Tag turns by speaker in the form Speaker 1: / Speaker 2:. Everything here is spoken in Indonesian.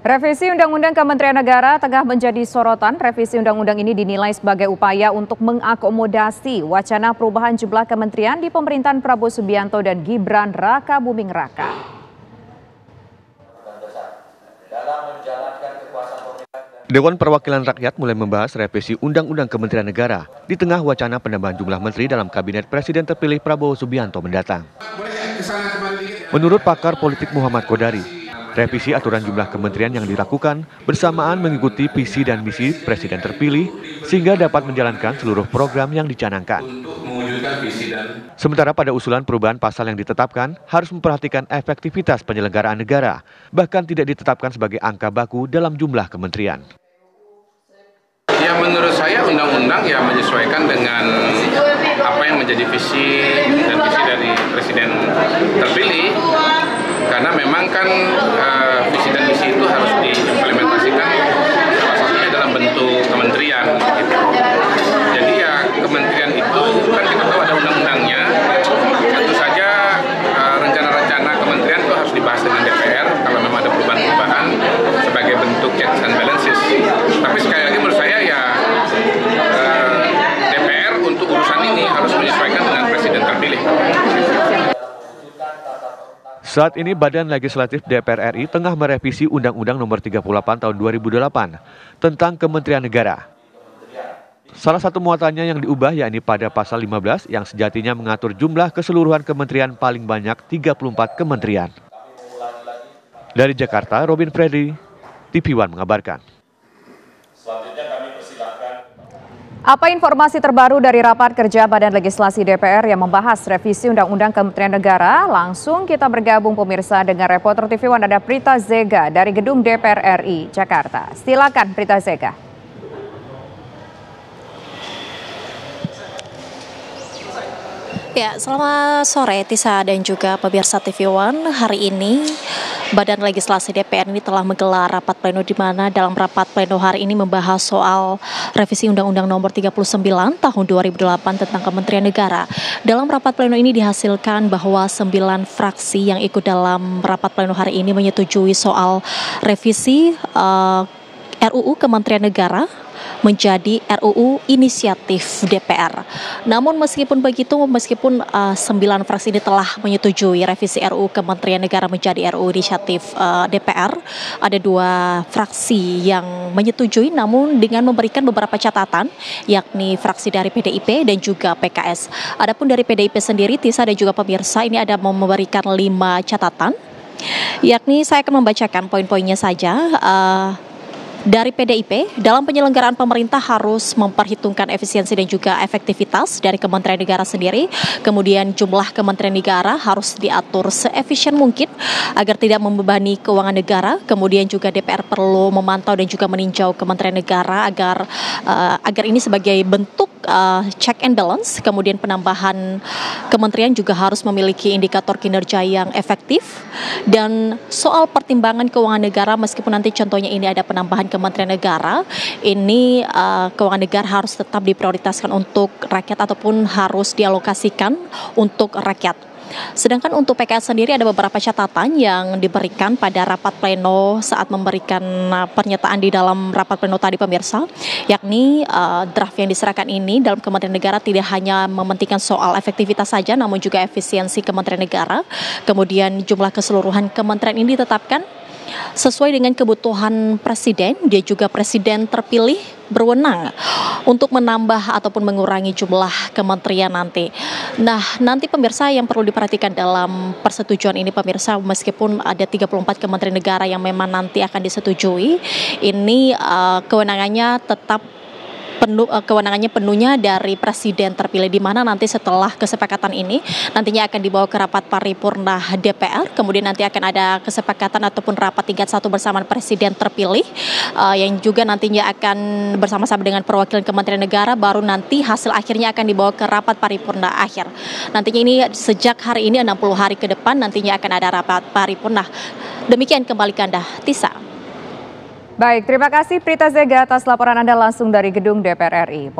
Speaker 1: Revisi Undang-Undang Kementerian Negara tengah menjadi sorotan. Revisi undang-undang ini dinilai sebagai upaya untuk mengakomodasi wacana perubahan jumlah kementerian di pemerintahan Prabowo Subianto dan Gibran Raka Buming Raka.
Speaker 2: Dewan Perwakilan Rakyat mulai membahas revisi Undang-Undang Kementerian Negara di tengah wacana penambahan jumlah menteri dalam Kabinet Presiden terpilih Prabowo Subianto mendatang. Menurut pakar politik Muhammad Kodari, Revisi aturan jumlah kementerian yang dilakukan bersamaan mengikuti visi dan misi Presiden terpilih sehingga dapat menjalankan seluruh program yang dicanangkan. Sementara pada usulan perubahan pasal yang ditetapkan harus memperhatikan efektivitas penyelenggaraan negara, bahkan tidak ditetapkan sebagai angka baku dalam jumlah kementerian.
Speaker 3: Ya menurut saya undang-undang ya menyesuaikan dengan apa yang menjadi visi dan visi dari Presiden terpilih kan uh, visi dan misi itu harus diimplementasikan salah satunya dalam bentuk kementerian gitu. jadi ya kementerian itu kan kita tahu ada undang-undangnya tentu saja eh, rencana-rencana uh, kementerian itu harus dibahas dengan DPR kalau memang ada perubahan-perubahan sebagai bentuk checks and balances tapi sekali lagi menurut saya ya uh, eh, DPR untuk urusan ini harus menyesuaikan dengan presiden terpilih
Speaker 2: saat ini Badan Legislatif DPR RI tengah merevisi Undang-Undang Nomor 38 Tahun 2008 tentang Kementerian Negara. Salah satu muatannya yang diubah yakni pada pasal 15 yang sejatinya mengatur jumlah keseluruhan kementerian paling banyak 34 kementerian. Dari Jakarta, Robin Freddy, TV One mengabarkan.
Speaker 1: Apa informasi terbaru dari rapat kerja Badan Legislasi DPR yang membahas revisi Undang-Undang Kementerian Negara? Langsung kita bergabung pemirsa dengan reporter TV One ada Prita Zega dari Gedung DPR RI Jakarta. Silakan Prita Zega.
Speaker 4: Ya, selamat sore Tisa dan juga pemirsa TV One. Hari ini Badan Legislasi DPR ini telah menggelar rapat pleno di mana dalam rapat pleno hari ini membahas soal revisi Undang-Undang Nomor 39 Tahun 2008 tentang Kementerian Negara. Dalam rapat pleno ini dihasilkan bahwa sembilan fraksi yang ikut dalam rapat pleno hari ini menyetujui soal revisi uh, eh, RUU Kementerian Negara menjadi RUU inisiatif DPR. Namun meskipun begitu, meskipun uh, sembilan fraksi ini telah menyetujui revisi RUU Kementerian Negara menjadi RUU inisiatif uh, DPR, ada dua fraksi yang menyetujui namun dengan memberikan beberapa catatan, yakni fraksi dari PDIP dan juga PKS. Adapun dari PDIP sendiri, Tisa dan juga pemirsa ini ada memberikan lima catatan yakni saya akan membacakan poin-poinnya saja. Uh, dari PDIP, dalam penyelenggaraan pemerintah harus memperhitungkan efisiensi dan juga efektivitas dari Kementerian Negara sendiri. Kemudian jumlah Kementerian Negara harus diatur seefisien mungkin agar tidak membebani keuangan negara. Kemudian juga DPR perlu memantau dan juga meninjau Kementerian Negara agar uh, agar ini sebagai bentuk uh, check and balance. Kemudian penambahan kementerian juga harus memiliki indikator kinerja yang efektif dan soal pertimbangan keuangan negara meskipun nanti contohnya ini ada penambahan Kementerian Negara ini uh, keuangan negara harus tetap diprioritaskan untuk rakyat ataupun harus dialokasikan untuk rakyat. Sedangkan untuk PKS sendiri ada beberapa catatan yang diberikan pada rapat pleno saat memberikan uh, pernyataan di dalam rapat pleno tadi pemirsa, yakni uh, draft yang diserahkan ini dalam Kementerian Negara tidak hanya mementingkan soal efektivitas saja, namun juga efisiensi Kementerian Negara. Kemudian jumlah keseluruhan kementerian ini ditetapkan sesuai dengan kebutuhan presiden, dia juga presiden terpilih berwenang untuk menambah ataupun mengurangi jumlah kementerian nanti. Nah, nanti pemirsa yang perlu diperhatikan dalam persetujuan ini pemirsa meskipun ada 34 kementerian negara yang memang nanti akan disetujui, ini uh, kewenangannya tetap penuh uh, kewenangannya penuhnya dari presiden terpilih di mana nanti setelah kesepakatan ini nantinya akan dibawa ke rapat paripurna DPR kemudian nanti akan ada kesepakatan ataupun rapat tingkat satu bersama presiden terpilih uh, yang juga nantinya akan bersama-sama dengan perwakilan Kementerian Negara baru nanti hasil akhirnya akan dibawa ke rapat paripurna akhir. Nantinya ini sejak hari ini 60 hari ke depan nantinya akan ada rapat paripurna. Demikian kembali ke Anda, Tisa.
Speaker 1: Baik, terima kasih Prita Zega atas laporan Anda langsung dari gedung DPR RI.